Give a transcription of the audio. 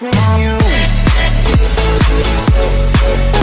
lost me. in you